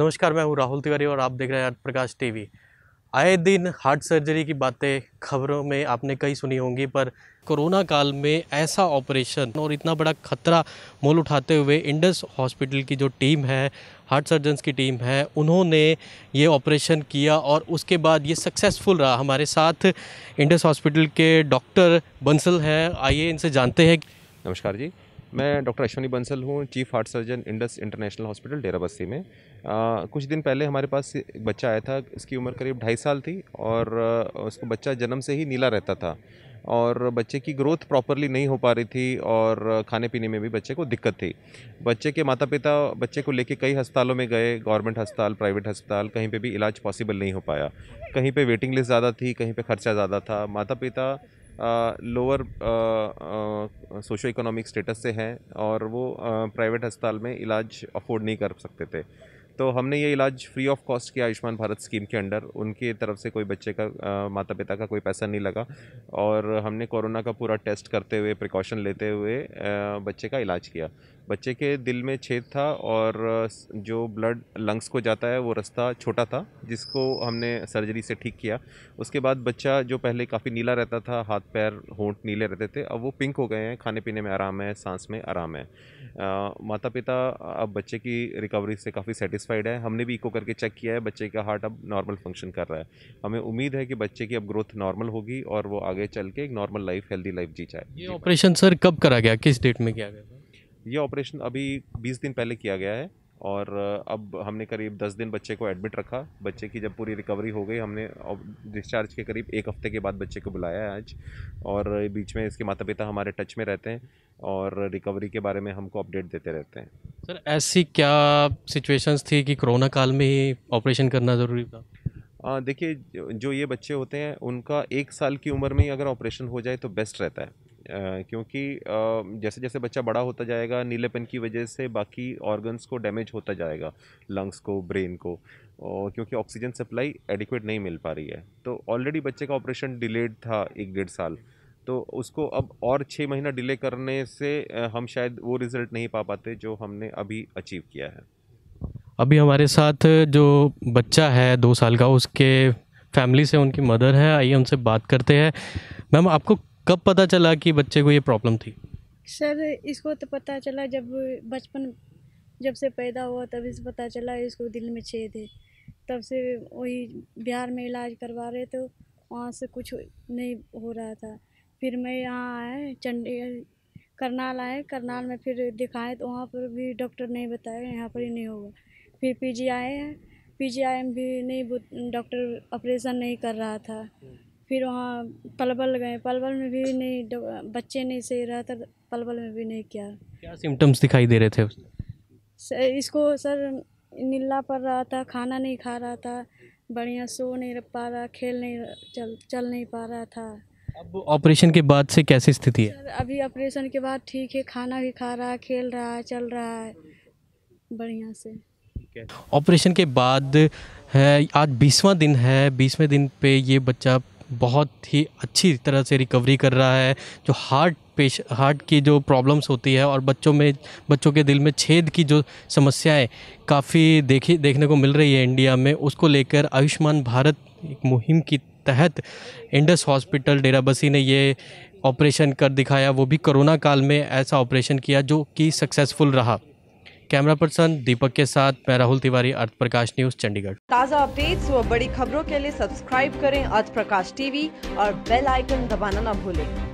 नमस्कार, मैं हूँ राहुल तिवारी और आप देख रहे हैं प्रकाश टीवी। आए दिन हार्ट सर्जरी की बातें खबरों में आपने कई सुनी होंगी, पर कोरोना काल में ऐसा ऑपरेशन और इतना बड़ा खतरा मोल उठाते हुए इंडस हॉस्पिटल की जो टीम है, हार्ट सर्जन्स की टीम है, उन्होंने ये ऑपरेशन किया और उसके बाद ये सक्सेसफुल रहा। हमारे साथ इंडस हॉस्पिटल के डॉक्टर बंसल हैं। आइए इनसे जानते हैं नमस्कार जी। मैं डॉक्टर अश्वनी बंसल हूँ chief heart surgeon Indus international hospital Dera Bassi में। आ, कुछ दिन पहले हमारे पास एक बच्चा आया था इसकी उम्र करीब ढाई साल थी और उसको बच्चा जन्म से ही नीला रहता था और बच्चे की ग्रोथ प्रॉपरली नहीं हो पा रही थी और खाने पीने में भी बच्चे को दिक्कत थी। बच्चे के माता पिता बच्चे को लेके कई अस्पतालों में गए गवर्नमेंट अस्पताल प्राइवेट अस्पताल कहीं पे भी इलाज पॉसिबल नहीं हो पाया। कहीं पे वेटिंग लिस्ट ज़्यादा थी कहीं पे खर्चा ज़्यादा था। माता पिता लोअर सोशो इकोनॉमिक स्टेटस से हैं और वो प्राइवेट अस्पताल में इलाज अफोर्ड नहीं कर सकते थे। तो हमने ये इलाज फ्री ऑफ़ कॉस्ट किया आयुष्मान भारत स्कीम के अंडर। उनकी तरफ़ से कोई बच्चे का आ, माता पिता का कोई पैसा नहीं लगा और हमने कोरोना का पूरा टेस्ट करते हुए प्रिकॉशन लेते हुए आ, बच्चे का इलाज किया। बच्चे के दिल में छेद था और जो ब्लड लंग्स को जाता है वो रास्ता छोटा था जिसको हमने सर्जरी से ठीक किया। उसके बाद बच्चा जो पहले काफ़ी नीला रहता था हाथ पैर होंठ नीले रहते थे अब वो पिंक हो गए हैं खाने पीने में आराम है सांस में आराम है। आ, माता पिता अब बच्चे की रिकवरी से काफ़ी सेटिस्फाइड है हमने भी इको करके चेक किया है बच्चे का हार्ट अब नॉर्मल फ़ंक्शन कर रहा है। हमें उम्मीद है कि बच्चे की अब ग्रोथ नॉर्मल होगी और वो आगे चल के एक नॉर्मल लाइफ हेल्दी लाइफ जी जाए। ये ऑपरेशन सर कब करा गया? किस डेट में किया गया ये ऑपरेशन अभी 20 दिन पहले किया गया है। और अब हमने करीब 10 दिन बच्चे को एडमिट रखा। बच्चे की जब पूरी रिकवरी हो गई हमने डिस्चार्ज के करीब एक हफ़्ते के बाद बच्चे को बुलाया है आज। और बीच में इसके माता पिता हमारे टच में रहते हैं और रिकवरी के बारे में हमको अपडेट देते रहते हैं। सर ऐसी क्या सिचुएशंस थी कि कोरोना काल में ही ऑपरेशन करना ज़रूरी था? देखिए जो ये बच्चे होते हैं उनका एक साल की उम्र में ही अगर ऑपरेशन हो जाए तो बेस्ट रहता है। क्योंकि जैसे जैसे बच्चा बड़ा होता जाएगा, नीलेपन की वजह से बाकी ऑर्गन्स को डैमेज होता जाएगा लंग्स को ब्रेन को, और क्योंकि ऑक्सीजन सप्लाई एडिक्वेट नहीं मिल पा रही है। तो ऑलरेडी बच्चे का ऑपरेशन डिलेड था एक डेढ़ साल। तो उसको अब और छः महीना डिले करने से हम शायद वो रिज़ल्ट नहीं पा पाते जो हमने अभी अचीव किया है। अभी हमारे साथ जो बच्चा है, दो साल का, उसके फैमिली से उनकी मदर है, आइए उनसे बात करते हैं। मैम, आपको कब पता चला कि बच्चे को ये प्रॉब्लम थी? सर, इसको तो पता चला जब बचपन जब से पैदा हुआ तभी से पता चला इसको दिल में छेद है। तब से वही बिहार में इलाज करवा रहे तो वहाँ से कुछ नहीं हो रहा था। फिर मैं यहाँ आए चंडीगढ़ करनाल आए करनाल में फिर दिखाए तो वहाँ पर भी डॉक्टर नहीं बताए यहाँ पर ही नहीं होगा। फिर पीजी आए हैं, पीजी आए में भी नहीं डॉक्टर ऑपरेशन नहीं कर रहा था। फिर वहाँ पलवल गए पलवल में भी नहीं बच्चे नहीं सही रहा था पलवल में भी नहीं किया। क्या सिम्टम्स दिखाई दे रहे थे सर इसको सर नीला पड़ रहा था खाना नहीं खा रहा था बढ़िया सो नहीं पा रहा खेल नहीं चल चल नहीं पा रहा था। अब ऑपरेशन के बाद से कैसी स्थिति है? सर अभी ऑपरेशन के बाद ठीक है खाना भी खा रहा है खेल रहा है चल रहा है बढ़िया से। ऑपरेशन के बाद है आज बीसवा दिन है बीसवें दिन पे ये बच्चा बहुत ही अच्छी तरह से रिकवरी कर रहा है, जो हार्ट पेश हार्ट की जो प्रॉब्लम्स होती है और बच्चों में, बच्चों के दिल में छेद की जो समस्याएँ काफ़ी देखी, देखने को मिल रही है इंडिया में, उसको लेकर आयुष्मान भारत एक मुहिम की तहत इंडस हॉस्पिटल डेराबसी ने ये ऑपरेशन कर दिखाया। वो भी कोरोना काल में ऐसा ऑपरेशन किया जो कि सक्सेसफुल रहा। कैमरा पर्सन दीपक के साथ मैं राहुल तिवारी अर्थ प्रकाश न्यूज़, चंडीगढ़। ताज़ा अपडेट्स व बड़ी खबरों के लिए सब्सक्राइब करें अर्थ प्रकाश टीवी और बेल आइकन दबाना न भूलें।